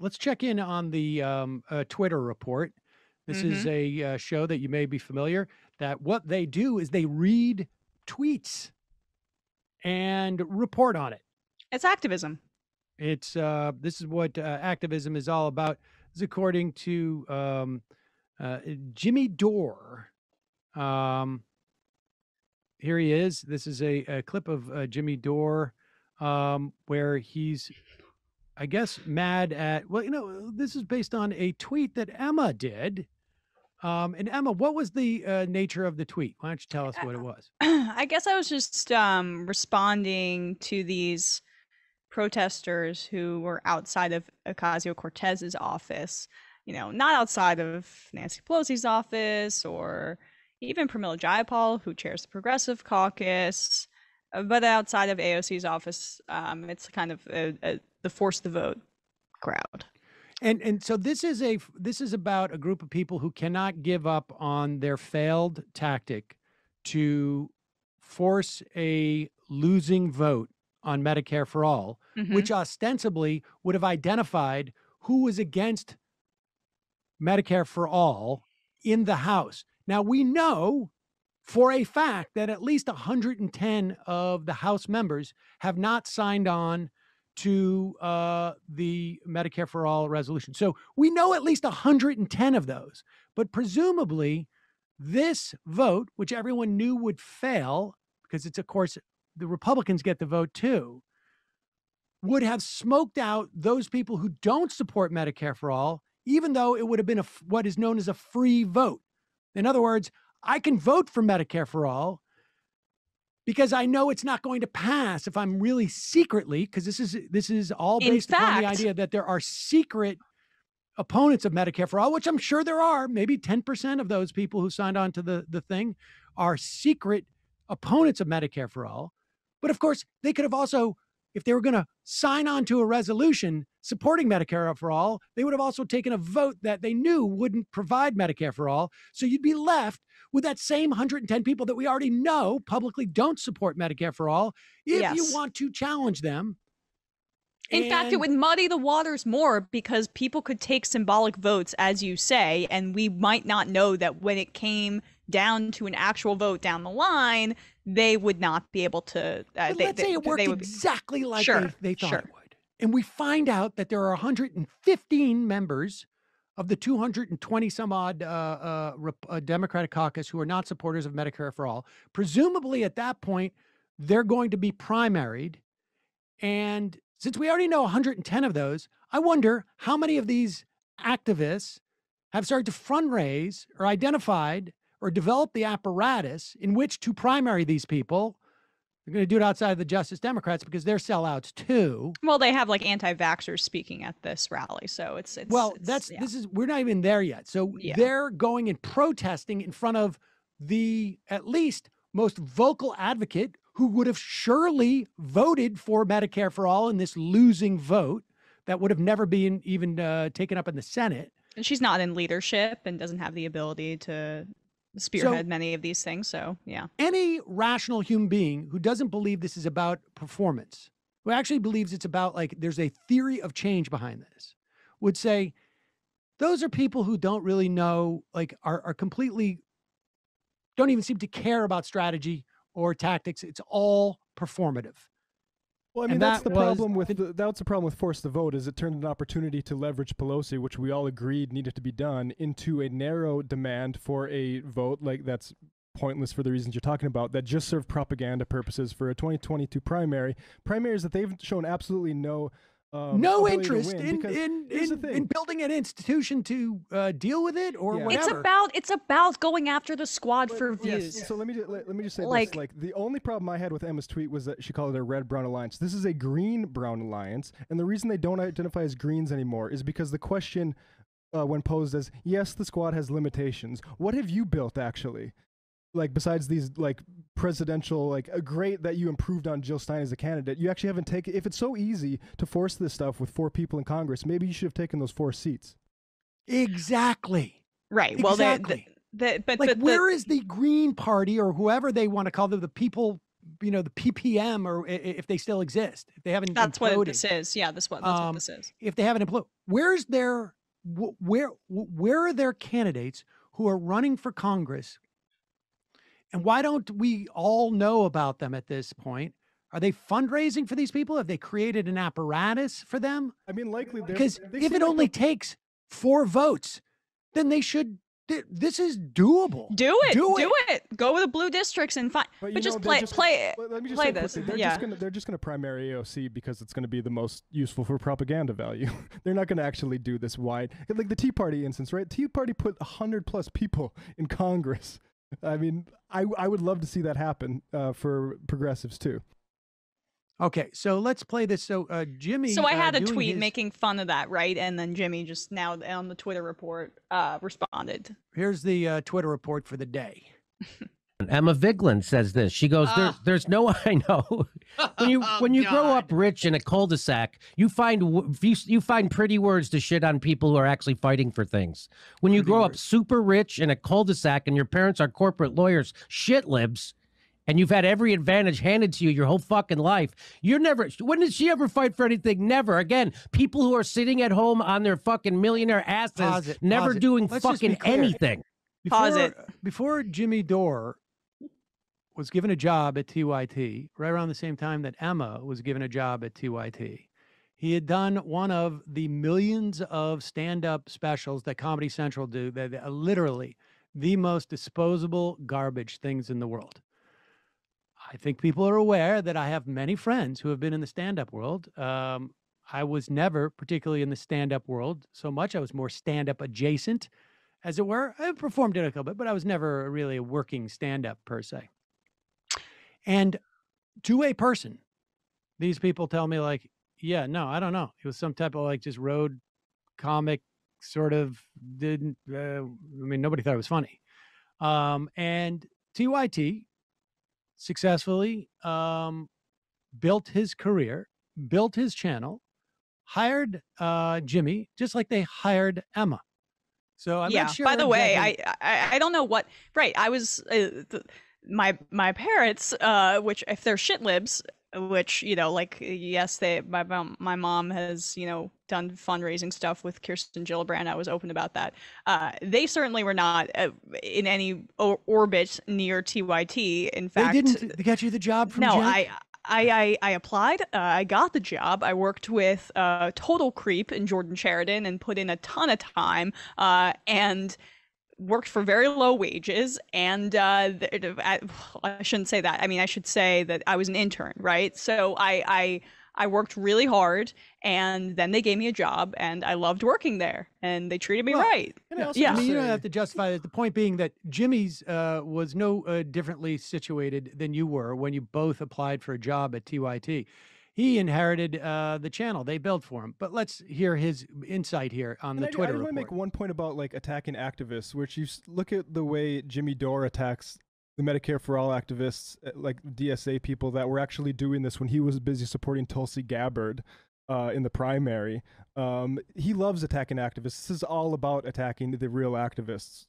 let's check in on the um, uh, Twitter report. This is Mm-hmm. a uh, show that you may be familiar. That what they do is they read tweets and report on it. It's activism. It's uh, this is what uh, activism is all about. This is according to um, uh, Jimmy Dore. Um, here he is. This is a, a clip of uh, Jimmy Dore um, where he's, I guess, mad at. Well, you know, this is based on a tweet that Emma did. Um, and Emma, what was the uh, nature of the tweet? Why don't you tell us what it was? I guess I was just um, responding to these protesters who were outside of Ocasio Cortez's office. You know, not outside of Nancy Pelosi's office or even Pramila Jayapal, who chairs the Progressive Caucus, uh, but outside of AOC's office. Um, it's kind of a, a, the force the vote crowd. And and so this is a this is about a group of people who cannot give up on their failed tactic to force a losing vote on Medicare for all, Mhm. which ostensibly would have identified who was against Medicare for all in the House. Now we know for a fact that at least 110 of the House members have not signed on to uh, the Medicare for All resolution. So we know at least 110 of those. But presumably, this vote, which everyone knew would fail, because it's, of course, the Republicans get the vote too, would have smoked out those people who don't support Medicare for All, even though it would have been a, what is known as a free vote. In other words, I can vote for Medicare for All, because I know it's not going to pass if I'm really secretly because this is this is all based upon the idea that there are secret opponents of Medicare for all, which I'm sure there are. Maybe 10% of those people who signed on to the the thing are secret opponents of Medicare for all. But of course, they could have also if they were going to sign on to a resolution supporting Medicare for all, they would have also taken a vote that they knew wouldn't provide Medicare for all. So you'd be left with that same 110 people that we already know publicly don't support Medicare for all. If you want to challenge them, In fact, it would muddy the waters more because people could take symbolic votes, as you say, and we might not know that when it came down to an actual vote down the line, they would not be able to. Uh, But they, let's they- say it worked would be- exactly like Sure, they, they thought sure. it would. And we find out that there are 115 members of the 220 some odd uh, uh, uh, Democratic caucus who are not supporters of Medicare for all. Presumably at that point, they're going to be primaried. And since we already know 110 of those, I wonder how many of these activists have started to fundraise or identified or develop the apparatus in which to primary these people. They're going to do it outside of the Justice Democrats because they're sellouts too. Well, they have like anti-vaxxers speaking at this rally, so it's it's. well, it's- that's yeah. this is we're not even there yet. So Yeah. they're going and protesting in front of the at least most vocal advocate who would have surely voted for Medicare for all in this losing vote that would have never been even uh, taken up in the Senate. And she's not in leadership and doesn't have the ability to spearhead many of these things. So yeah, any rational human being who doesn't believe this is about performance, who actually believes it's about like there's a theory of change behind this, would say those are people who don't really know, like are are completely don't even seem to care about strategy or tactics. It's all performative. Well, I mean And that's that the problem with the- that's the problem with force the vote is it turned an opportunity to leverage Pelosi, which we all agreed needed to be done, into a narrow demand for a vote like that's pointless for the reasons you're talking about that just serve propaganda purposes for a 2022 primary. Primaries that they've shown absolutely no um, no interest in in, in, in building an institution to uh, deal with it or Yeah. whatever. it's about it's about going after the squad for Yes, views. So let me just, let, let me just say Like- this: like the only problem I had with Emma's tweet was that she called it a red brown alliance. This is a green brown alliance, and the reason they don't identify as greens anymore is because the question, uh, when posed as yes, the squad has limitations. What have you built actually? Like besides these like presidential like uh, great that you improved on Jill Stein as a candidate, you actually haven't taken. If it's so easy to force this stuff with four people in Congress, maybe you should have taken those four seats. exactly. right. Well, Exactly. the, the, but like but the- where is the green party or whoever they want to call them the people you know, the PPM or i- i- if they still exist, if they haven't That's what this is. Yeah, this what that's Um, what this is. if they haven't imploded, where's their where where are their candidates who are running for Congress? And why don't we all know about them at this point? Are they fundraising for these people? Have they created an apparatus for them? I mean, likely they're- Because they if it like only they'll- takes four votes, then they should. th- This is doable. Do it. do Do, it. Go with the blue districts and find. But, But, just know, play just- play Let let me just play say this. quickly, they're yeah. just gonna they're just gonna primary AOC because it's gonna be the most useful for propaganda value. they're not gonna actually do this wide like the Tea Party instance, right? Tea Party put hundred plus people in Congress. I mean, I I would love to see that happen uh, for progressives too. Okay, so let's play this. So uh, Jimmy. So I uh, had a tweet his- making fun of that, right? And then Jimmy just now on the Twitter report uh, responded. Here's the uh, Twitter report for the day. Emma Vigeland says this. She goes, "There's, Ah. there's no. I know. When you Oh, when you grow up rich in a cul-de-sac, you find you, you find pretty words to shit on people who are actually fighting for things. When you Pretty grow up super rich in a cul-de-sac and your parents are corporate lawyers, shit libs." And you've had every advantage handed to you your whole fucking life. You're never. When did she ever fight for anything? Never. Again, people who are sitting at home on their fucking millionaire asses, it, never doing Let's fucking clear. anything. Pause Before- it. Before Jimmy Dore was given a job at TYT, right around the same time that Emma was given a job at TYT, he had done one of the millions of stand-up specials that Comedy Central do that are literally the most disposable garbage things in the world. I think people are aware that I have many friends who have been in the stand-up world. Um, I was never particularly in the stand-up world so much. I was more stand-up adjacent as it were. I performed it a bit, but I was never really a working stand up per se. And to a person, these people tell me, like, yeah, no, I don't know. It was some type of like just road comic, sort of didn't, uh, I mean, nobody thought it was funny. Um, and TYT successfully um, built his career, built his channel, hired uh, Jimmy, just like they hired Emma. So I'm yeah. not sure. By the way, I, I I don't know what. Right. I was uh, th- my my parents, uh, which if they're shit libs, which you know, like yes, they my mom my mom has you know done fundraising stuff with Kirsten Gillibrand. I was open about that. Uh, they certainly were not uh, in any or- orbit near TYT. In they fact, didn't get you the job from no, Jen? I, I, I, I applied. Uh, I got the job. I worked with uh, Total Creep and Jordan Chariton and put in a ton of time uh, and worked for very low wages. And uh, I, I shouldn't say that. I mean, I should say that I was an intern, right? So I, I, I worked really hard, and then they gave me a job, and I loved working there, and they treated me Well, right. And also Yeah. I mean, you don't have to justify it. The point being that Jimmy's uh, was no uh, differently situated than you were when you both applied for a job at TYT. He inherited uh, the channel they built for him. But let's hear his insight here on And the I, Twitter I just want to make one point about like attacking activists, which you look at the way Jimmy Dore attacks the Medicare for All activists, uh, like DSA people that were actually doing this when he was busy supporting Tulsi Gabbard uh, in the primary. Um, he loves attacking activists. This is all about attacking the real activists.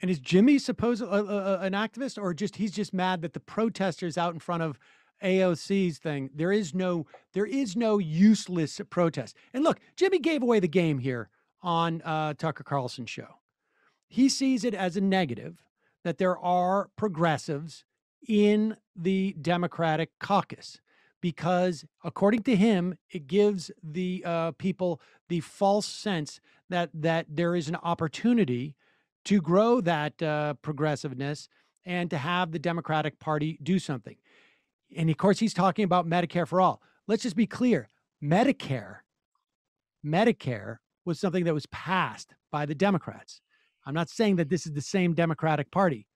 And is Jimmy supposed uh, uh, uh, an activist, or just he's just mad that the protesters out in front of AOC's thing? There is no there is no useless protest. And look, Jimmy gave away the game here on uh, Tucker Carlson show. He sees it as a negative that there are progressives in the Democratic caucus because, according to him, it gives the uh, people the false sense that that there is an opportunity to grow that uh, progressiveness and to have the Democratic Party do something. And of course, he's talking about Medicare for all. Let's just be clear Medicare, Medicare was something that was passed by the Democrats. I'm not saying that this is the same Democratic Party,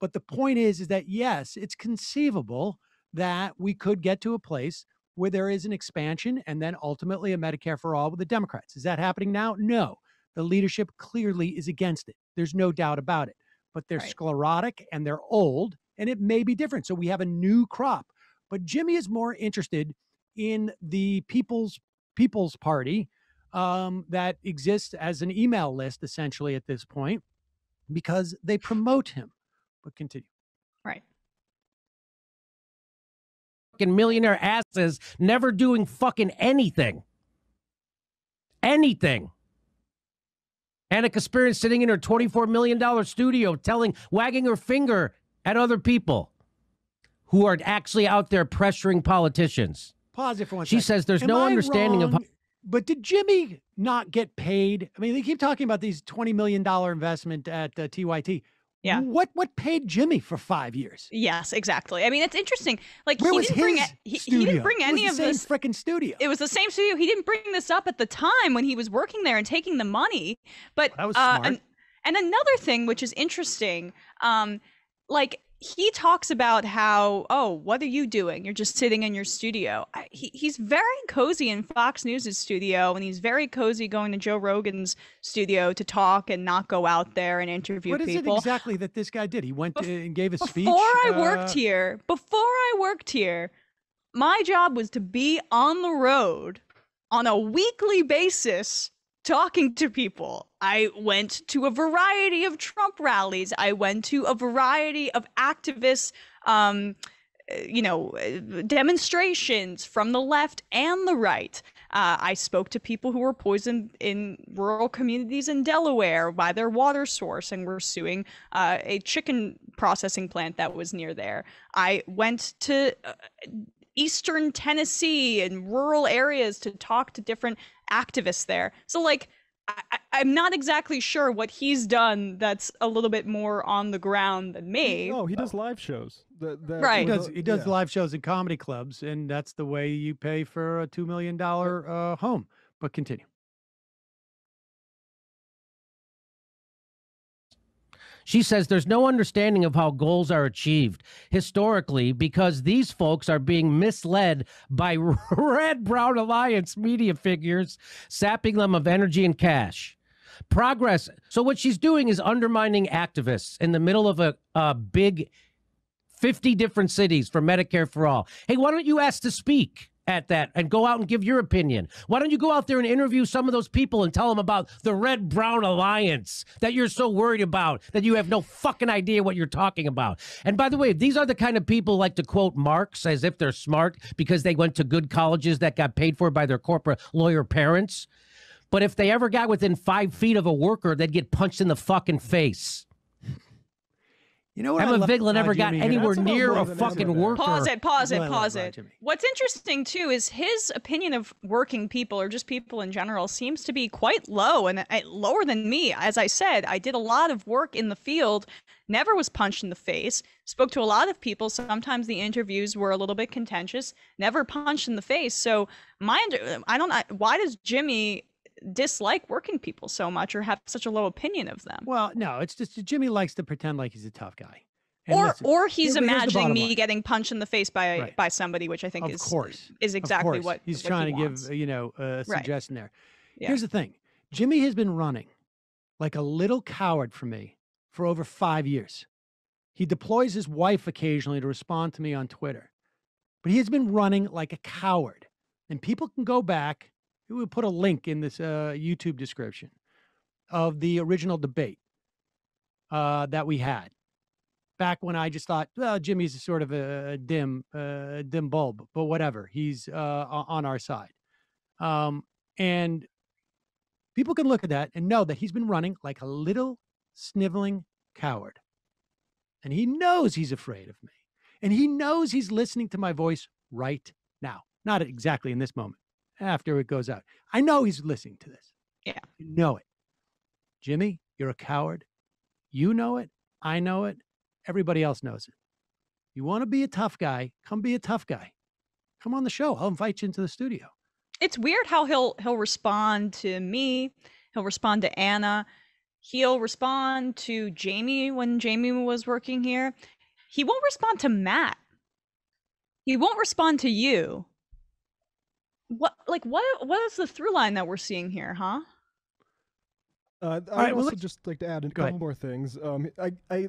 but the point is, is that yes, it's conceivable that we could get to a place where there is an expansion and then ultimately a Medicare for all with the Democrats. Is that happening now? No. The leadership clearly is against it. There's no doubt about it. But they're Right. sclerotic and they're old, and it may be different. So we have a new crop. But Jimmy is more interested in the People's People's Party um, that exists as an email list essentially at this point because they promote him. But continue. Right. fucking millionaire asses never doing fucking anything. Anything. Ana Kasparian sitting in her $24 million studio telling, wagging her finger at other people who are actually out there pressuring politicians. Pause it for one She second. says there's Am no I understanding of? But did Jimmy not get paid? I mean, they keep talking about these twenty million dollar investment at uh, TYT. Yeah. What what paid Jimmy for five years? Yes, exactly. I mean, it's interesting. Like Where he was didn't bring his it. He, he didn't bring It was any the of same this. freaking studio. It was the same studio. He didn't bring this up at the time when he was working there and taking the money. But That was uh, smart. And, and another thing which is interesting, um, like he talks about how, oh, what are you doing? You're just sitting in your studio. I, he, he's very cozy in Fox News' studio, and he's very cozy going to Joe Rogan's studio to talk and not go out there and interview what is people. it exactly that this guy did? He went Bef- and gave a speech. Before I worked uh, here, before I worked here, my job was to be on the road on a weekly basis talking to people. I went to a variety of Trump rallies. I went to a variety of activists um uh, you know, uh, demonstrations from the left and the right. Uh, I spoke to people who were poisoned in rural communities in Delaware by their water source and were suing uh, a chicken processing plant that was near there. I went to uh, eastern Tennessee and rural areas to talk to different activists there. So, like, I, I- I'm not exactly sure what he's done that's a little bit more on the ground than me. Oh, he does live shows. That, that Right. He does, he does yeah. live shows in comedy clubs, and that's the way you pay for a two million dollar uh, home. But continue. She says there's no understanding of how goals are achieved historically because these folks are being misled by Red Brown Alliance media figures, sapping them of energy and cash. Progress. So, what she's doing is undermining activists in the middle of a, a big 50 different cities for Medicare for all. Hey, why don't you ask to speak at that and go out and give your opinion? Why don't you go out there and interview some of those people and tell them about the Red Brown Alliance that you're so worried about that you have no fucking idea what you're talking about? And by the way, these are the kind of people like to quote Marx as if they're smart because they went to good colleges that got paid for by their corporate lawyer parents. But if they ever got within five feet of a worker, they'd get punched in the fucking face. You know what? Emma love Vigeland never got Jimmy? anywhere near a fucking Emma worker. Pause it, pause it, what I love pause it. What's interesting too is his opinion of working people or just people in general seems to be quite low and uh, lower than me. As I said, I did a lot of work in the field, never was punched in the face, spoke to a lot of people. Sometimes the interviews were a little bit contentious, never punched in the face. So my, under- I don't, I, why does Jimmy dislike working people so much or have such a low opinion of them? Well, no, it's just Jimmy likes to pretend like he's a tough guy. And or listen, or he's imagining me line. getting punched in the face by Right. by somebody, which I think Of is course. is exactly course, what he's what trying he to wants. give, you know, a Right. suggestion there. Yeah. Here's the thing Jimmy has been running like a little coward for me for over five years. He deploys his wife occasionally to respond to me on Twitter, but he has been running like a coward. And people can go back, we will put a link in this uh, YouTube description of the original debate uh, that we had back when I just thought, well, Jimmy's sort of a, a dim, uh, dim bulb, but whatever. He's uh, on our side. Um, and people can look at that and know that he's been running like a little sniveling coward. And he knows he's afraid of me. And he knows he's listening to my voice right now. Not exactly in this moment, after it goes out. I know he's listening to this. Yeah. You know it. Jimmy, you're a coward. You know it. I know it. Everybody else knows it. You want to be a tough guy? Come be a tough guy. Come on the show. I'll invite you into the studio. It's weird how he'll he'll respond to me, he'll respond to Ana, he'll respond to Jamie when Jamie was working here. He won't respond to Matt. He won't respond to you. What like what what is the through line that we're seeing here, huh? Uh, I'd well, also let's- just like to add a Go couple ahead. more things. Um, I, I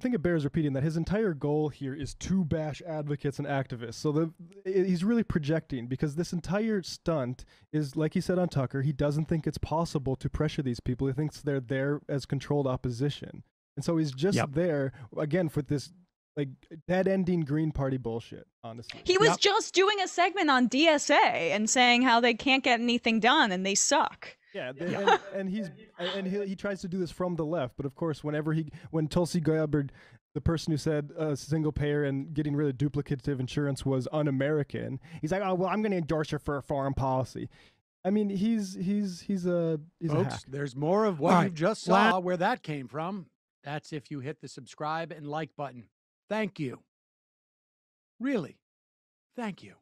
think it bears repeating that his entire goal here is to bash advocates and activists. So the he's really projecting because this entire stunt is, like he said on Tucker, he doesn't think it's possible to pressure these people. He thinks they're there as controlled opposition, and so he's just Yep. there again for this like dead ending Green Party bullshit. Honestly, He was Yep. just doing a segment on DSA and saying how they can't get anything done and they suck. Yeah, th- and, and he's and he, he tries to do this from the left, but of course, whenever he when Tulsi Gabbard, the person who said uh, single payer and getting rid of duplicative insurance was un-American, he's like, oh well, I'm going to endorse her for a foreign policy. I mean, he's he's he's a he's a hack. there's more of what All you just saw where that came from. That's if you hit the subscribe and like button. Thank you. Really, thank you.